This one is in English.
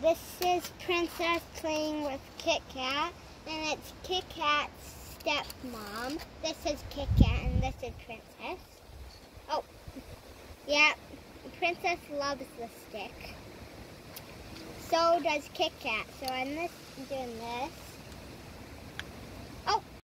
This is Princess playing with Kit Kat, and it's Kitkat's stepmom. This is Kit Kat, and this is Princess. Oh, yeah, Princess loves the stick. So does Kitkat. So I'm just doing this.